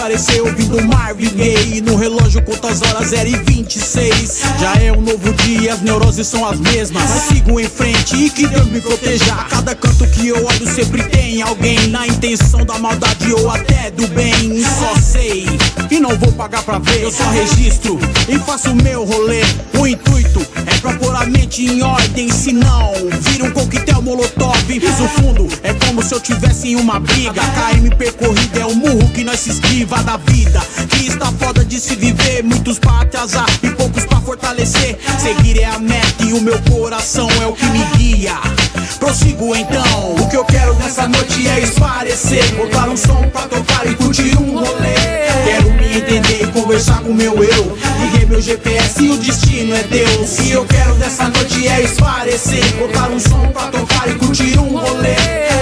aparecer ouvindo Marvin Gaye No relógio conta as horas? 0 e 26 Já é um novo dia, as neuroses são as mesmas. Mas sigo em frente e que Deus me proteja. Cada canto que eu olho sempre tem alguém. Na intenção da maldade ou até do bem. Só sei e não vou pagar pra ver. Eu só registro e faço meu rolê. O intuito pra pôr a mente em ordem Se não, vira um coquetel molotov. Piso fundo, é como se eu tivesse em uma briga. KM percorrida é o murro que nós se esquiva da vida. Que está foda de se viver Muitos pra atrasar e poucos pra fortalecer. Seguir é a meta e o meu coração é o que me guia. Prossigo então, o que eu quero nessa noite é esparecer. Botar um som pra tocar e curtir um rolê. Quero me entender e conversar com meu eu meu GPS e o destino é Deus. E eu quero dessa noite é esparecer Botar um som pra tocar e curtir um rolê.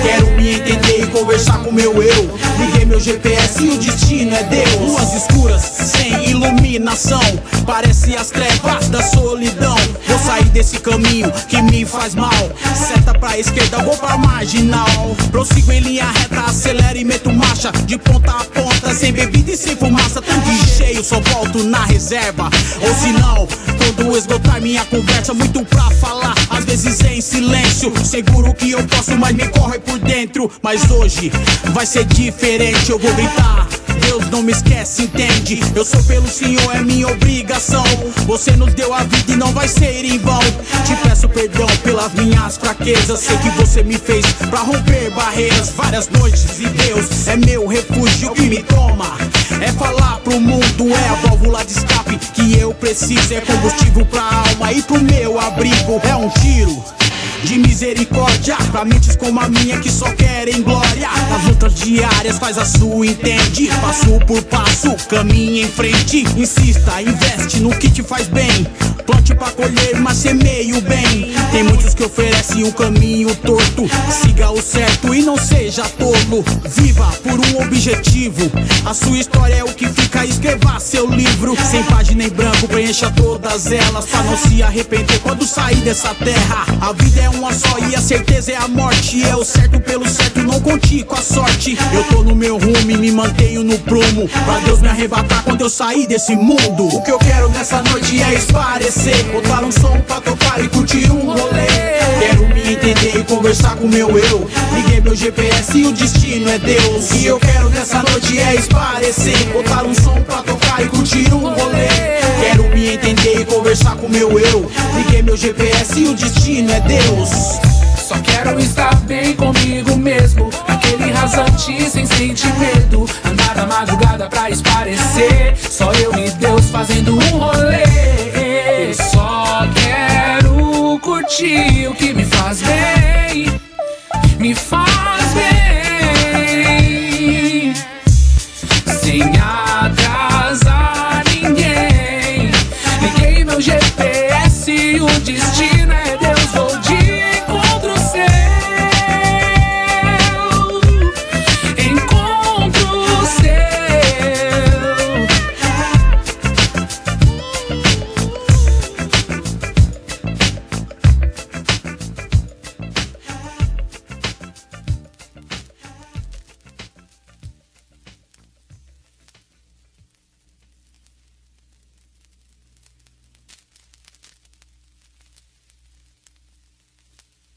Quero me entender e conversar com meu eu. Liguei meu GPS e o destino é Deus. Ruas escuras, sem iluminação. Parece as trevas da solidão. Vou sair desse caminho que me faz mal. Seta pra esquerda, vou pra marginal. Prossigo em linha reta, acelero e meto marcha De ponta a ponta, sem bebida e sem fumaça Tanque cheio, só volto na reserva. Ou se não, quando esgotar minha conversa Muito pra falar, às vezes em silêncio Seguro que eu posso, mas me corre por dentro. Mas hoje vai ser diferente, eu vou gritar Deus não me esquece, entende? Eu sou pelo Senhor, é minha obrigação. Você nos deu a vida e não vai ser em vão. Te peço perdão pelas minhas fraquezas. Sei que você me fez pra romper barreiras. Várias noites e Deus é meu refúgio que me toma. É falar pro mundo, é a válvula de escape que eu preciso. É combustível pra alma e pro meu abrigo. É um tiro de misericórdia Pra mentes como a minha que só querem glória. Nas lutas diárias faz a sua, entende? Passo por passo, caminhe em frente. Insista, investe no que te faz bem. Plante pra colher, mas semeie o bem Tem muitos que oferecem um caminho torto. Siga o certo e não seja tolo Viva por um objetivo. A sua história é o que fica, escreva seu livro. Sem página em branco, preencha todas elas. Pra não se arrepender quando sair dessa terra. A vida é uma só e a certeza é a morte. É o certo pelo certo, não conte com a sorte. Eu tô no meu rumo e me mantenho no prumo. Pra Deus me arrebatar quando eu sair desse mundo. O que eu quero nessa noite é esparecer Botar um som pra tocar e curtir um conversar com meu eu. Liguei meu GPS e o destino é Deus. E eu quero nessa noite é esparecer. Botar um som pra tocar e curtir um rolê. Quero me entender e conversar com meu eu. Liguei meu GPS e o destino é Deus. Só quero estar bem comigo mesmo. Aquele rasante sem sentir medo Andar na madrugada pra esparecer. Só eu e Deus fazendo um rolê. Só quero curtir o que me faz bem Me faz